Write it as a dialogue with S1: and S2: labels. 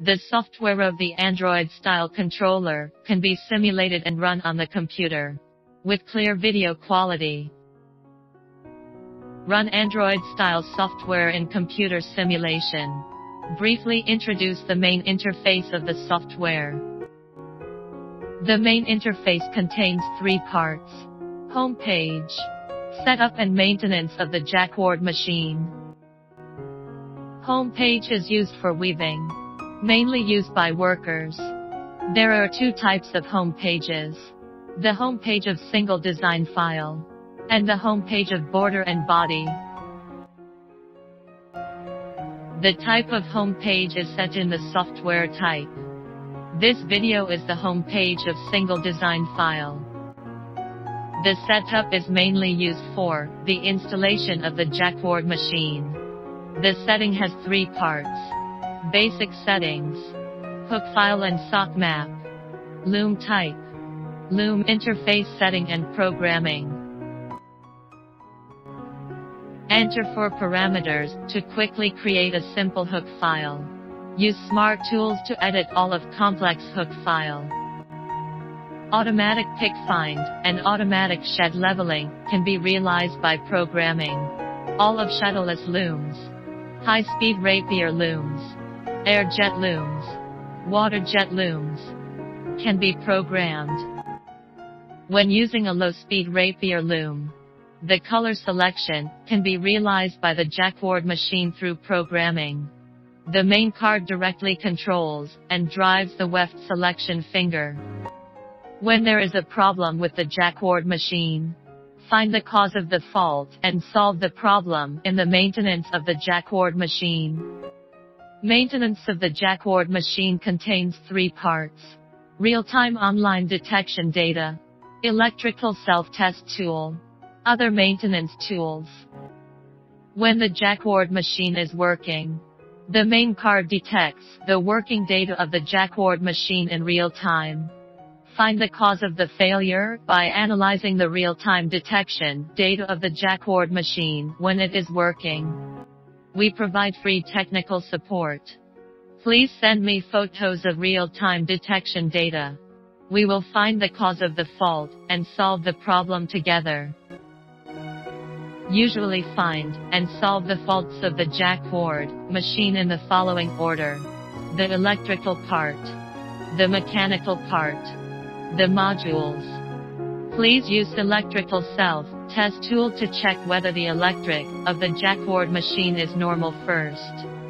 S1: The software of the Android style controller can be simulated and run on the computer with clear video quality. Run Android style software in computer simulation. Briefly introduce the main interface of the software. The main interface contains three parts. Home page. Setup and maintenance of the Jacquard machine. Home page is used for weaving. Mainly used by workers. There are two types of home pages. The home page of single design file. And the home page of border and body. The type of home page is set in the software type. This video is the home page of single design file. The setup is mainly used for the installation of the Jacquard machine. The setting has three parts. Basic settings. Hook file and sock map. Loom type. Loom interface setting and programming. Enter for parameters to quickly create a simple hook file. Use smart tools to edit all of complex hook file. Automatic pick find and automatic shed leveling can be realized by programming. All of shuttleless looms. High-speed rapier looms. Air jet looms. Water jet looms. Can be programmed. When using a low-speed rapier loom, the color selection can be realized by the Jacquard machine through programming. The main card directly controls and drives the weft selection finger. When there is a problem with the Jacquard machine, find the cause of the fault and solve the problem in the maintenance of the Jacquard machine. Maintenance of the Jacquard machine contains three parts. Real-time online detection data, electrical self-test tool, other maintenance tools. When the Jacquard machine is working, the main card detects the working data of the Jacquard machine in real time. Find the cause of the failure by analyzing the real-time detection data of the Jacquard machine when it is working. We provide free technical support. Please send me photos of real-time detection data. We will find the cause of the fault and solve the problem together usually find and solve the faults of the Jacquard machine in the following order. The electrical part, the mechanical part, the modules. Please use electrical self-test tool to check whether the electric of the Jacquard machine is normal first.